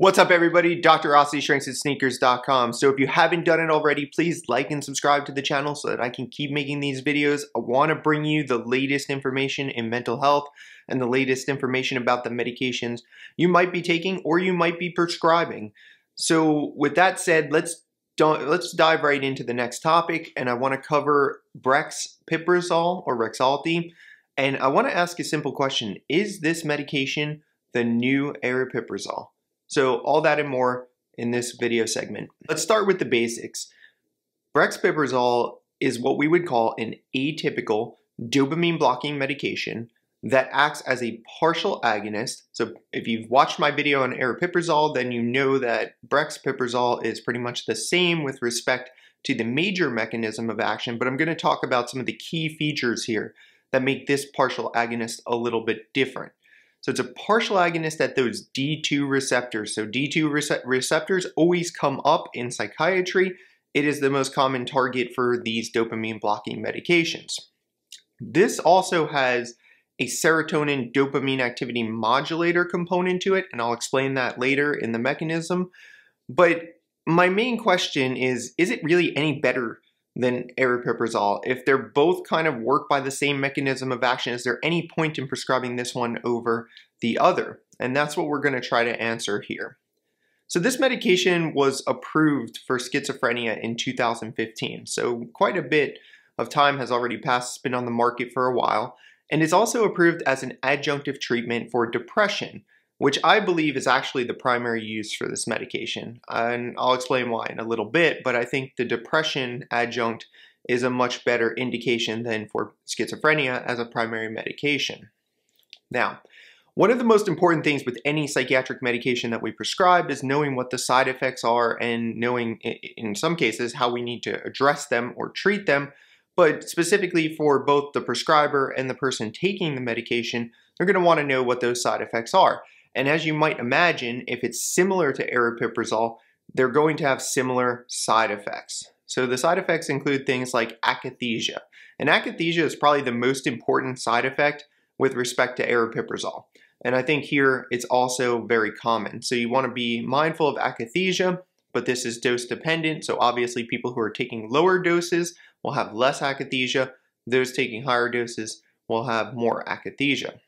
What's up everybody? Dr. Rossi, ShrinksInSneakers.com. So if you haven't done it already, please like and subscribe to the channel so that I can keep making these videos. I want to bring you the latest information in mental health and the latest information about the medications you might be taking or you might be prescribing. So with that said, let's don't let's dive right into the next topic and I want to cover brexpiprazole or Rexulti and I want to ask a simple question. Is this medication the new aripiprazole? So all that and more in this video segment. Let's start with the basics. Brexpiprazole is what we would call an atypical dopamine blocking medication that acts as a partial agonist. So if you've watched my video on aripiprazole, then you know that brexpiprazole is pretty much the same with respect to the major mechanism of action, but I'm going to talk about some of the key features here that make this partial agonist a little bit different. So it's a partial agonist at those D2 receptors. So D2 rece receptors always come up in psychiatry. It is the most common target for these dopamine blocking medications. This also has a serotonin dopamine activity modulator component to it, and I'll explain that later in the mechanism. But my main question is, is it really any better than aripiprazole. If they're both kind of work by the same mechanism of action, is there any point in prescribing this one over the other? And that's what we're going to try to answer here. So this medication was approved for schizophrenia in 2015. So quite a bit of time has already passed, it's been on the market for a while, and is also approved as an adjunctive treatment for depression, which I believe is actually the primary use for this medication. And I'll explain why in a little bit, but I think the depression adjunct is a much better indication than for schizophrenia as a primary medication. Now, one of the most important things with any psychiatric medication that we prescribe is knowing what the side effects are and knowing, in some cases, how we need to address them or treat them. But specifically for both the prescriber and the person taking the medication, they're going to want to know what those side effects are. And as you might imagine, if it's similar to aripiprazole, they're going to have similar side effects. So the side effects include things like akathisia. And akathisia is probably the most important side effect with respect to aripiprazole. And I think here it's also very common. So you want to be mindful of akathisia, but this is dose dependent. So obviously people who are taking lower doses will have less akathisia. Those taking higher doses will have more akathisia.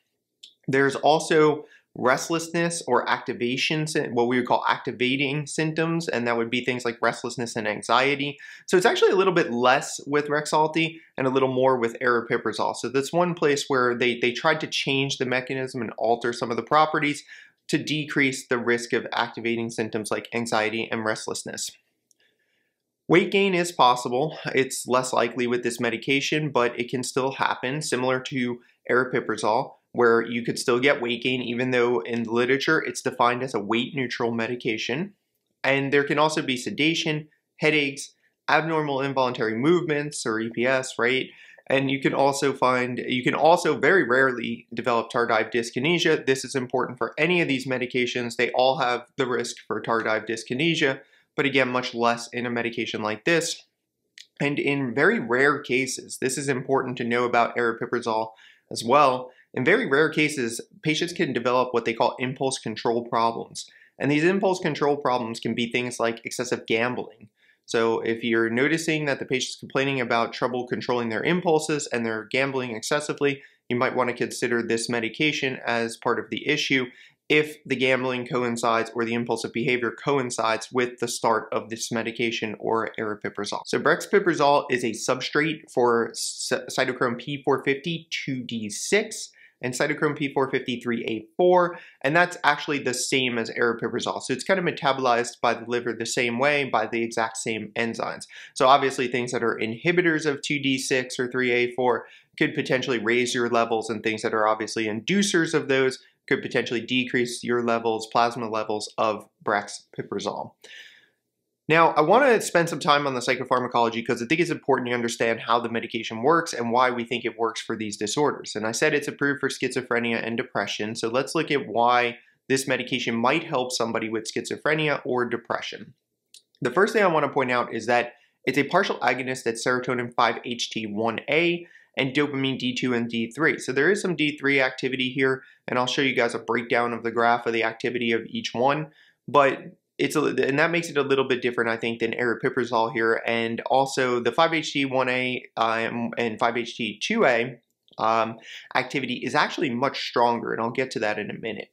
There's also restlessness or activation, what we would call activating symptoms, and that would be things like restlessness and anxiety. So it's actually a little bit less with Rexulti and a little more with aripiprazole. So that's one place where they, they tried to change the mechanism and alter some of the properties to decrease the risk of activating symptoms like anxiety and restlessness. Weight gain is possible. It's less likely with this medication, but it can still happen, similar to aripiprazole where you could still get weight gain, even though in the literature it's defined as a weight neutral medication. And there can also be sedation, headaches, abnormal involuntary movements or EPS, right? And you can also find, you can also very rarely develop tardive dyskinesia. This is important for any of these medications. They all have the risk for tardive dyskinesia, but again, much less in a medication like this. And in very rare cases, this is important to know about aripiprazole as well, in very rare cases, patients can develop what they call impulse control problems. And these impulse control problems can be things like excessive gambling. So if you're noticing that the patient's complaining about trouble controlling their impulses and they're gambling excessively, you might want to consider this medication as part of the issue if the gambling coincides or the impulsive behavior coincides with the start of this medication or aripiprazole. So brexpiprazole is a substrate for cytochrome P450 2D6 and cytochrome P450 3A4, and that's actually the same as aripiprazole. So it's kind of metabolized by the liver the same way by the exact same enzymes. So obviously things that are inhibitors of 2D6 or 3A4 could potentially raise your levels and things that are obviously inducers of those could potentially decrease your levels, plasma levels of brexpiprazole. Now, I want to spend some time on the psychopharmacology because I think it's important to understand how the medication works and why we think it works for these disorders. And I said it's approved for schizophrenia and depression, so let's look at why this medication might help somebody with schizophrenia or depression. The first thing I want to point out is that it's a partial agonist at serotonin 5-HT1A and dopamine D2 and D3. So there is some D3 activity here, and I'll show you guys a breakdown of the graph of the activity of each one. but it's a, and that makes it a little bit different, I think, than aripiprazole here. And also the 5-HT1A um, and 5-HT2A um, activity is actually much stronger, and I'll get to that in a minute.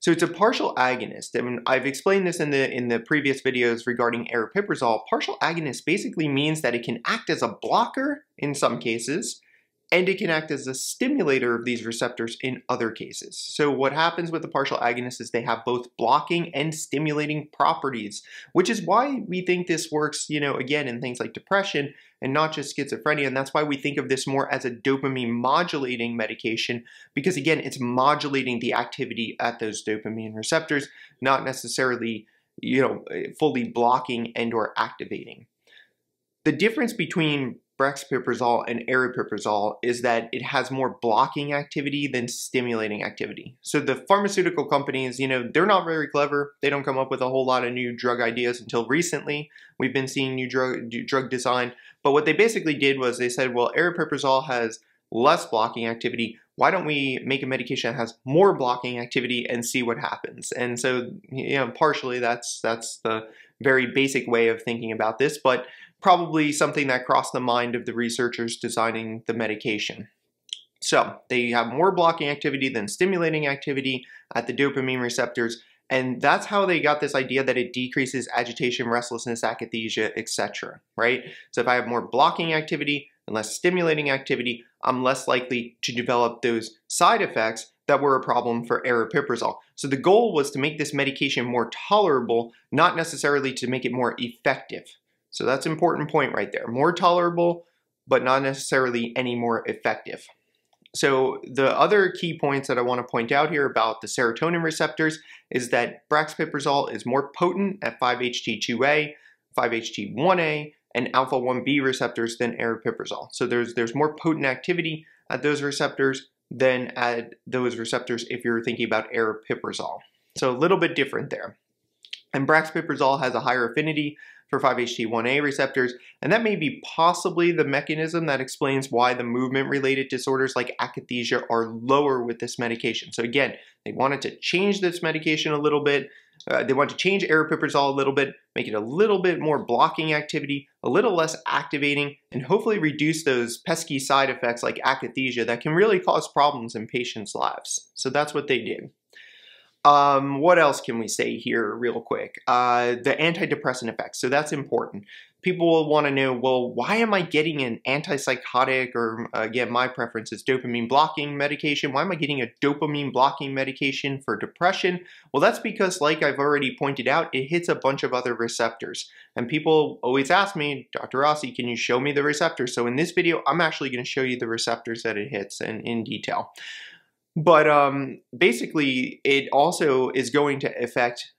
So it's a partial agonist. Mean, I've explained this in the in the previous videos regarding aripiprazole. Partial agonist basically means that it can act as a blocker in some cases, and it can act as a stimulator of these receptors in other cases. So what happens with the partial agonist is they have both blocking and stimulating properties, which is why we think this works, you know, again, in things like depression and not just schizophrenia. And that's why we think of this more as a dopamine modulating medication, because again, it's modulating the activity at those dopamine receptors, not necessarily, you know, fully blocking and or activating. The difference between brexpiprazole and aripiprazole is that it has more blocking activity than stimulating activity. So the pharmaceutical companies, you know, they're not very clever. They don't come up with a whole lot of new drug ideas until recently. We've been seeing new drug drug design, but what they basically did was they said, well, aripiprazole has less blocking activity. Why don't we make a medication that has more blocking activity and see what happens? And so, you know, partially that's that's the very basic way of thinking about this, but probably something that crossed the mind of the researchers designing the medication. So they have more blocking activity than stimulating activity at the dopamine receptors, and that's how they got this idea that it decreases agitation, restlessness, akathisia, etc. Right? So if I have more blocking activity and less stimulating activity, I'm less likely to develop those side effects that were a problem for aripiprazole. So the goal was to make this medication more tolerable, not necessarily to make it more effective. So that's an important point right there. More tolerable, but not necessarily any more effective. So the other key points that I want to point out here about the serotonin receptors is that brexpiprazole is more potent at 5-HT2A, 5-HT1A, and alpha-1B receptors than aripiprazole. So there's, there's more potent activity at those receptors than at those receptors if you're thinking about aripiprazole. So a little bit different there. And brexpiprazole has a higher affinity for 5-HT1A receptors, and that may be possibly the mechanism that explains why the movement-related disorders like akathisia are lower with this medication. So again, they wanted to change this medication a little bit, uh, they want to change aripiprazole a little bit, make it a little bit more blocking activity, a little less activating, and hopefully reduce those pesky side effects like akathisia that can really cause problems in patients' lives. So that's what they did. Um, what else can we say here real quick? Uh, the antidepressant effects. So that's important. People will want to know, well, why am I getting an antipsychotic or again, my preference is dopamine blocking medication. Why am I getting a dopamine blocking medication for depression? Well, that's because like I've already pointed out, it hits a bunch of other receptors. And people always ask me, Dr. Rossi, can you show me the receptors? So in this video, I'm actually going to show you the receptors that it hits and in detail. But um, basically, it also is going to affect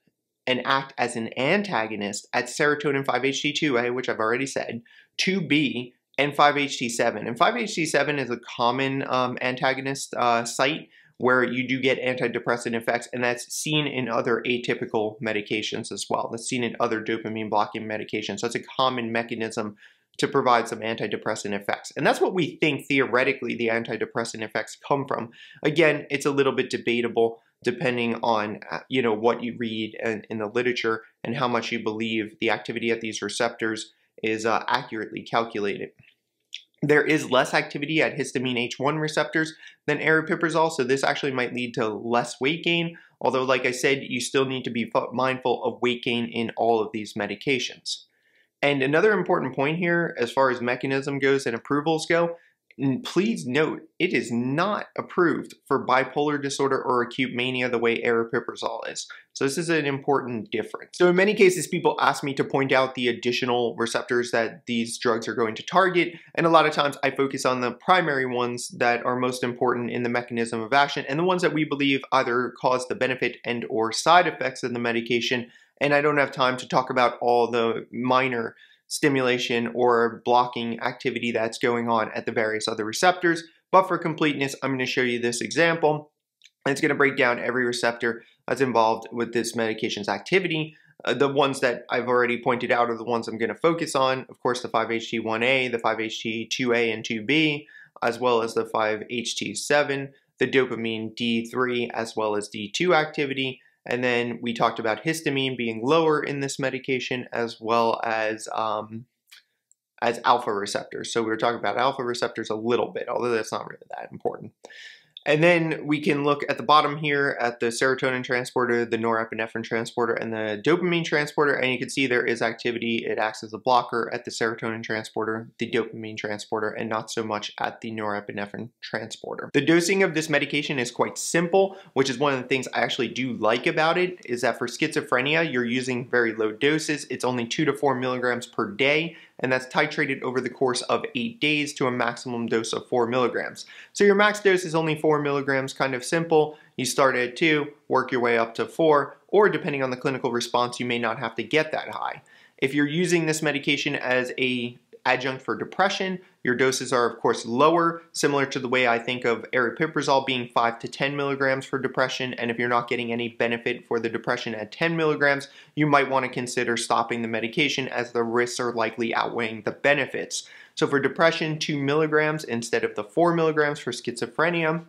and act as an antagonist at serotonin 5-HT2A, which I've already said, 2B, and 5-HT7. And 5-HT7 is a common um, antagonist uh, site where you do get antidepressant effects, and that's seen in other atypical medications as well. That's seen in other dopamine blocking medications. So it's a common mechanism to provide some antidepressant effects. And that's what we think theoretically the antidepressant effects come from. Again, it's a little bit debatable depending on uh, you know what you read in, in the literature and how much you believe the activity at these receptors is uh, accurately calculated. There is less activity at histamine H1 receptors than aripiprazole, so this actually might lead to less weight gain, although like I said, you still need to be mindful of weight gain in all of these medications. And another important point here, as far as mechanism goes and approvals go, please note, it is not approved for bipolar disorder or acute mania the way aripiprazole is. So this is an important difference. So in many cases, people ask me to point out the additional receptors that these drugs are going to target, and a lot of times I focus on the primary ones that are most important in the mechanism of action, and the ones that we believe either cause the benefit and or side effects of the medication and I don't have time to talk about all the minor stimulation or blocking activity that's going on at the various other receptors. But for completeness, I'm going to show you this example. It's going to break down every receptor that's involved with this medication's activity. Uh, the ones that I've already pointed out are the ones I'm going to focus on. Of course, the 5-HT1A, the 5-HT2A and 2B, as well as the 5-HT7, the dopamine D3, as well as D2 activity, And then we talked about histamine being lower in this medication as well as um, as alpha receptors. So we were talking about alpha receptors a little bit, although that's not really that important. And then we can look at the bottom here at the serotonin transporter, the norepinephrine transporter, and the dopamine transporter, and you can see there is activity. It acts as a blocker at the serotonin transporter, the dopamine transporter, and not so much at the norepinephrine transporter. The dosing of this medication is quite simple, which is one of the things I actually do like about it, is that for schizophrenia, you're using very low doses. It's only two to four milligrams per day, and that's titrated over the course of eight days to a maximum dose of four milligrams. So your max dose is only four milligrams, kind of simple. You start at two, work your way up to four, or depending on the clinical response, you may not have to get that high. If you're using this medication as a adjunct for depression. Your doses are, of course, lower, similar to the way I think of aripiprazole being 5 to 10 milligrams for depression. And if you're not getting any benefit for the depression at 10 milligrams, you might want to consider stopping the medication as the risks are likely outweighing the benefits. So for depression, 2 milligrams instead of the 4 milligrams for schizophrenia.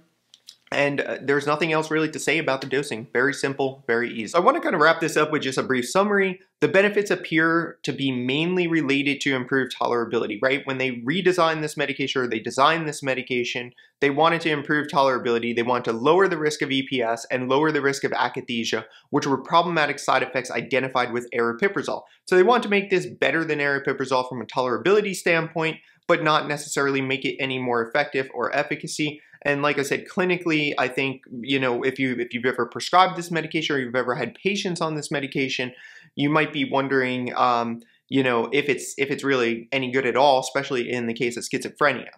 And uh, there's nothing else really to say about the dosing. Very simple, very easy. I want to kind of wrap this up with just a brief summary. The benefits appear to be mainly related to improved tolerability, right? When they redesigned this medication or they designed this medication, they wanted to improve tolerability. They wanted to lower the risk of EPS and lower the risk of akathisia, which were problematic side effects identified with aripiprazole. So they want to make this better than aripiprazole from a tolerability standpoint, but not necessarily make it any more effective or efficacy. And like I said, clinically, I think, you know, if you if you've ever prescribed this medication or you've ever had patients on this medication, you might be wondering, um, you know, if it's if it's really any good at all, especially in the case of schizophrenia.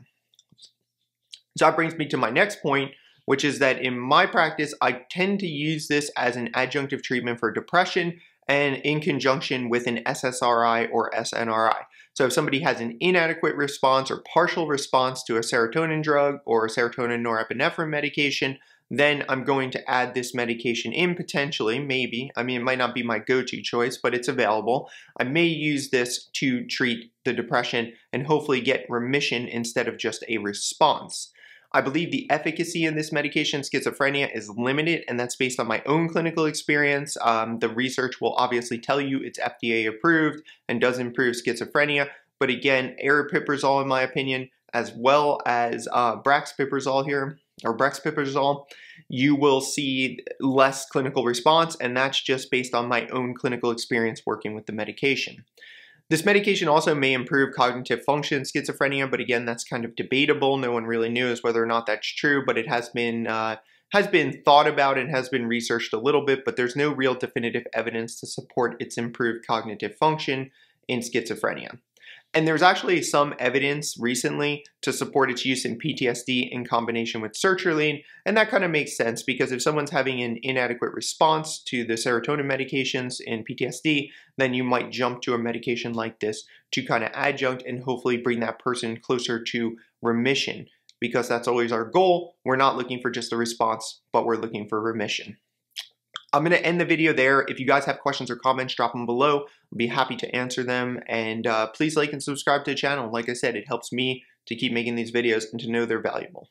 So that brings me to my next point, which is that in my practice, I tend to use this as an adjunctive treatment for depression and in conjunction with an SSRI or SNRI. So if somebody has an inadequate response or partial response to a serotonin drug or a serotonin norepinephrine medication, then I'm going to add this medication in potentially, maybe. I mean, it might not be my go-to choice, but it's available. I may use this to treat the depression and hopefully get remission instead of just a response. I believe the efficacy in this medication, schizophrenia, is limited, and that's based on my own clinical experience. Um, the research will obviously tell you it's FDA approved and does improve schizophrenia, but again, aripiprazole, in my opinion, as well as uh, brexpiprazole here, or brexpiprazole, you will see less clinical response, and that's just based on my own clinical experience working with the medication. This medication also may improve cognitive function in schizophrenia, but again, that's kind of debatable. No one really knows whether or not that's true, but it has been uh, has been thought about and has been researched a little bit, but there's no real definitive evidence to support its improved cognitive function in schizophrenia. And there's actually some evidence recently to support its use in PTSD in combination with sertraline. And that kind of makes sense because if someone's having an inadequate response to the serotonin medications in PTSD, then you might jump to a medication like this to kind of adjunct and hopefully bring that person closer to remission because that's always our goal. We're not looking for just a response, but we're looking for remission. I'm going to end the video there. If you guys have questions or comments, drop them below. I'll be happy to answer them. And uh, please like and subscribe to the channel. Like I said, it helps me to keep making these videos and to know they're valuable.